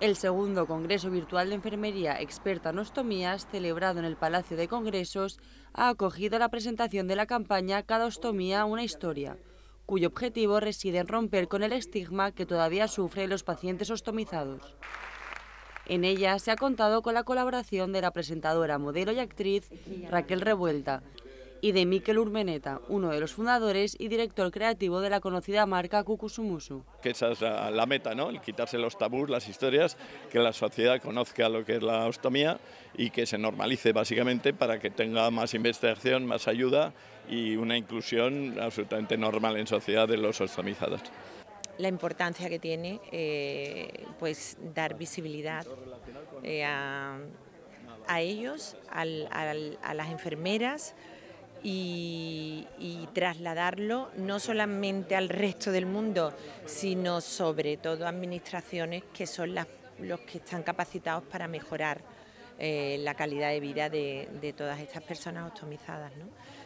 El segundo Congreso Virtual de Enfermería Experta en Ostomías, celebrado en el Palacio de Congresos, ha acogido la presentación de la campaña Cada ostomía una historia, cuyo objetivo reside en romper con el estigma que todavía sufren los pacientes ostomizados. En ella se ha contado con la colaboración de la presentadora, modelo y actriz Raquel Revuelta, y de Miquel Urmeneta, uno de los fundadores y director creativo de la conocida marca Kukusumusu. Que esa es la, meta, ¿no? El quitarse los tabús, las historias, que la sociedad conozca lo que es la ostomía y que se normalice básicamente para que tenga más investigación, más ayuda y una inclusión absolutamente normal en sociedad de los ostomizados la importancia que tiene eh, pues dar visibilidad eh, a, ellos, a las enfermeras, y, trasladarlo no solamente al resto del mundo, sino sobre todo a administraciones que son los que están capacitados para mejorar eh, la calidad de vida de, todas estas personas ostomizadas.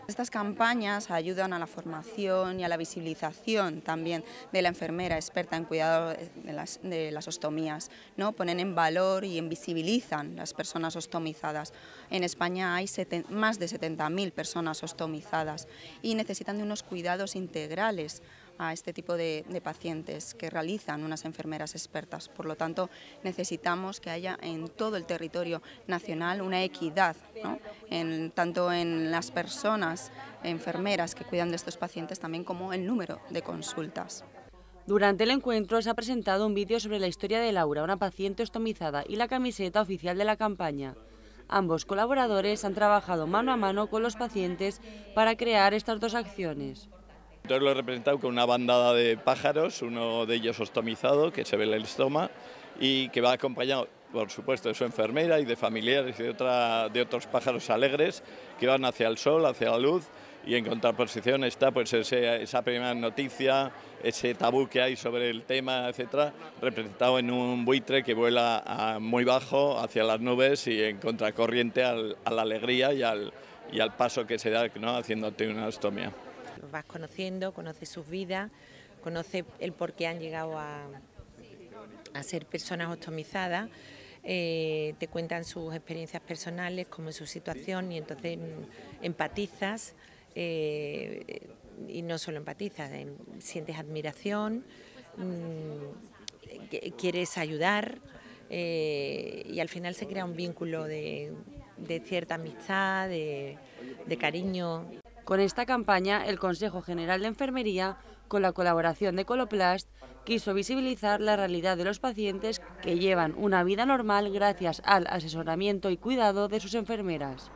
Estas campañas ayudan a la formación y a la visibilización también de la enfermera experta en cuidado de las, ostomías, ¿no? ponen en valor y visibilizan las personas ostomizadas. En España hay más de 70.000 personas ostomizadas y necesitan de unos cuidados integrales a este tipo de, pacientes que realizan unas enfermeras expertas. Por lo tanto, necesitamos que haya en todo el territorio nacional una equidad, en, tanto en las personas enfermeras que cuidan de estos pacientes, también como el número de consultas. Durante el encuentro se ha presentado un vídeo sobre la historia de Laura, una paciente ostomizada, y la camiseta oficial de la campaña. Ambos colaboradores han trabajado mano a mano con los pacientes para crear estas dos acciones. Entonces lo he representado con una bandada de pájaros, uno de ellos ostomizado, que se ve en el estoma, y que va acompañado, por supuesto, de su enfermera y de familiares y de, otros pájaros alegres que van hacia el sol, hacia la luz, y en contraposición está pues esa primera noticia, ese tabú que hay sobre el tema, etcétera, representado en un buitre que vuela muy bajo hacia las nubes y en contracorriente a la alegría y al, y al paso que se da ¿no? haciéndote una ostomía vas conociendo, conoces sus vidas, conoces el por qué han llegado a, ser personas optimizadas, eh, te cuentan sus experiencias personales, cómo es su situación y entonces empatizas eh, y no solo empatizas, eh, sientes admiración, mm, quieres ayudar y al final se crea un vínculo de, cierta amistad, de cariño. Con esta campaña, el Consejo General de Enfermería, con la colaboración de Coloplast, quiso visibilizar la realidad de los pacientes que llevan una vida normal gracias al asesoramiento y cuidado de sus enfermeras.